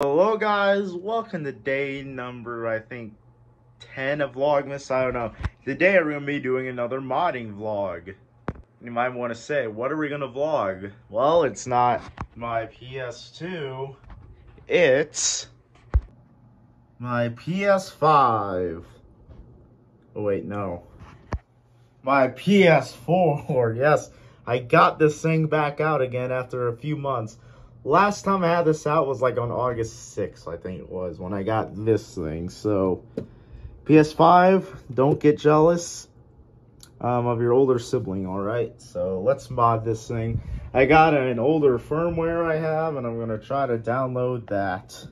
Hello guys, welcome to day number, I think, 10 of Vlogmas, I don't know. Today we're going to be doing another modding vlog. You might want to say, what are we going to vlog? Well, it's not my PS2, it's my PS5. Oh wait, no. My PS4, yes. I got this thing back out again after a few months. Last time I had this out was like on August 6th, I think it was, when I got this thing. So, PS5, don't get jealous um, of your older sibling, alright? So, let's mod this thing. I got an older firmware I have, and I'm going to try to download that.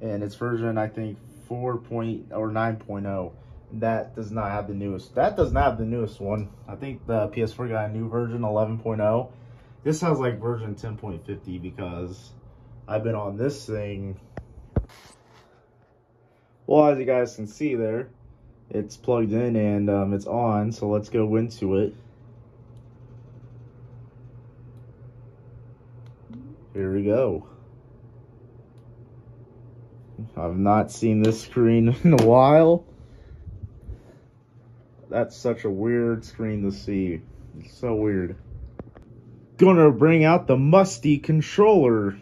And it's version, I think, 4. Point, or 9.0 that does not have the newest. That does not have the newest one. I think the PS4 got a new version, 11.0. This has like version 10.50 because I've been on this thing. Well, as you guys can see there, it's plugged in and um, it's on. So let's go into it. Here we go. I've not seen this screen in a while that's such a weird screen to see. It's so weird. Gonna bring out the musty controller.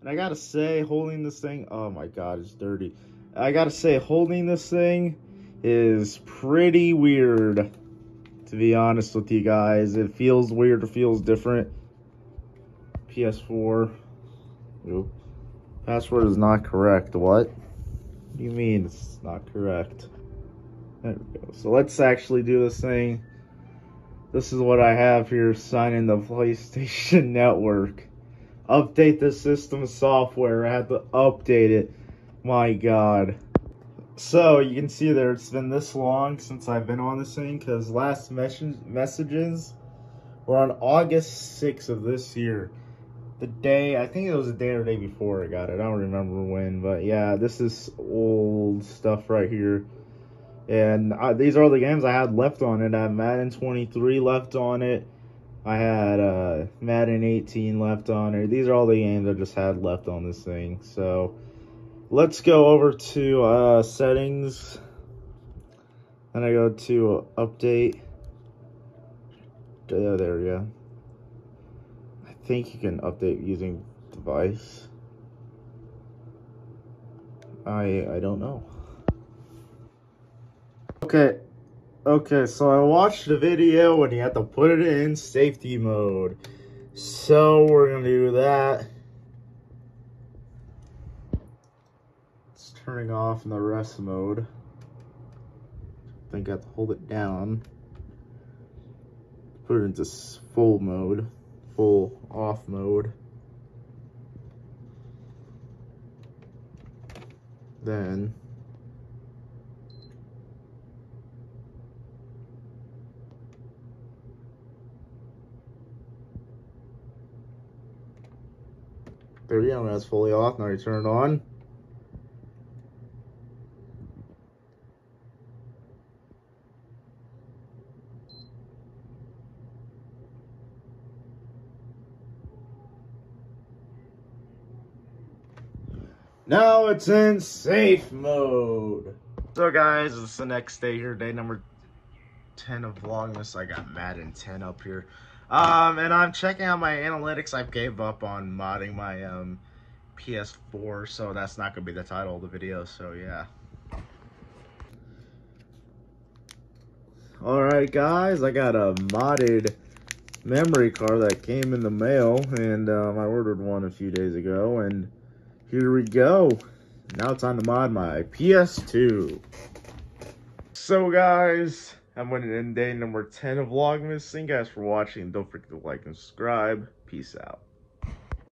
And I gotta say, holding this thing, oh my god, it's dirty. I gotta say, holding this thing is pretty weird. To be honest with you guys, it feels weird, it feels different. PS4. Oop. Password is not correct. What? What do you mean it's not correct? There we go. So let's actually do this thing. This is what I have here, signing the PlayStation Network. Update the system software. I had to update it. My god. So, you can see there, it's been this long since I've been on this thing, because last mes messages were on August 6th of this year. The day, I think it was the day or day before I got it. I don't remember when, but yeah, this is old stuff right here. And I, these are all the games I had left on it. I had Madden 23 left on it. I had uh, Madden 18 left on it. These are all the games I just had left on this thing. So let's go over to uh, settings. Then I go to update. Oh, there we go. I think you can update using device. I I don't know. Okay, okay, so I watched the video and you have to put it in safety mode. So we're gonna do that. It's turning off in the rest mode. I think I have to hold it down. Put it into full mode, full off mode. Then There we go, that's fully off. Now you turn it on. Now it's in safe mode. So guys, it's the next day here, day number 10 of Vlogmas. I got Madden 10 up here. Um, and I'm checking out my analytics. I gave up on modding my um, PS4, so that's not going to be the title of the video, so yeah. Alright guys, I got a modded memory card that came in the mail, and um, I ordered one a few days ago, and here we go. Now it's time to mod my PS2. So guys, I'm winning in day number 10 of Vlogmas. Thank you guys for watching. Don't forget to like and subscribe. Peace out.